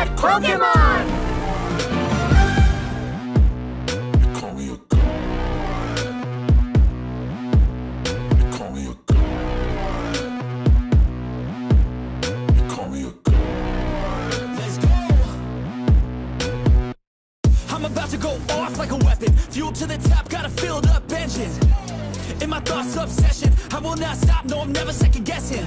at Pokemon! Call me a god. Call me a god. Call me a god. Let's go. I'm about to go off like a weapon. Fuel to the top, got a filled up engine. In my thoughts, obsession. I will not stop, no, I'm never second guessing.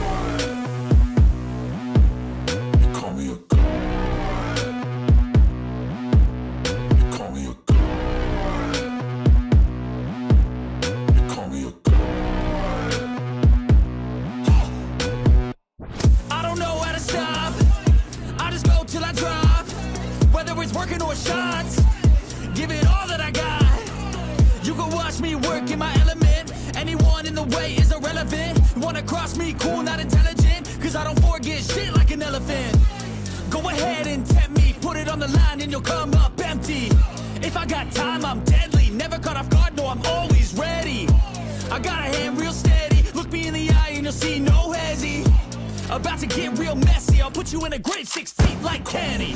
Working or shots, give it all that I got. You can watch me work in my element. Anyone in the way is irrelevant. You wanna cross me, cool, not intelligent. Cause I don't forget shit like an elephant. Go ahead and tempt me, put it on the line and you'll come up empty. If I got time, I'm deadly. Never caught off guard, no, I'm always ready. I got a hand real steady. Look me in the eye and you'll see no hezzy. About to get real messy. I'll put you in a grave six feet like Kenny.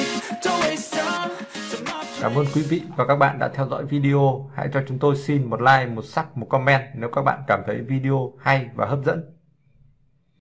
Cảm ơn quý vị và các bạn đã theo dõi video. Hãy cho chúng tôi xin một like, một sub, một comment nếu các bạn cảm thấy video hay và hấp dẫn.